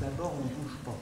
D'abord, on ne bouge pas.